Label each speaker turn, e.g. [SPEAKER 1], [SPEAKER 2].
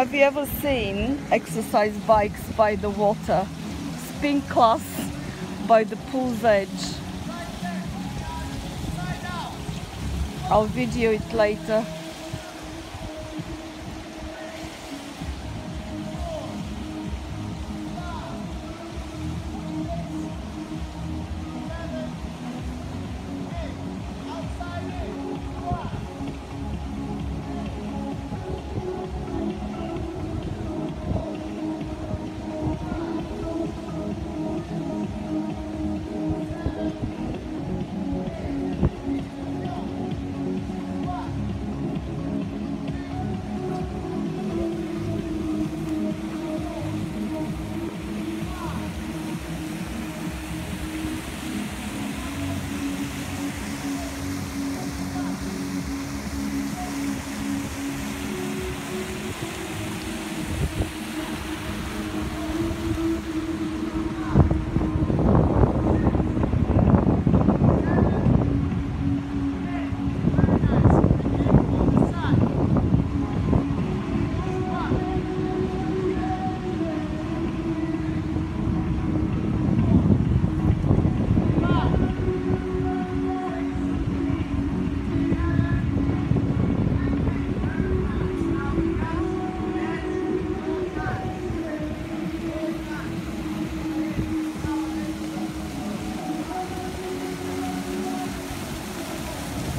[SPEAKER 1] Have you ever seen exercise bikes by the water? Spin class by the pool's edge. I'll video it later.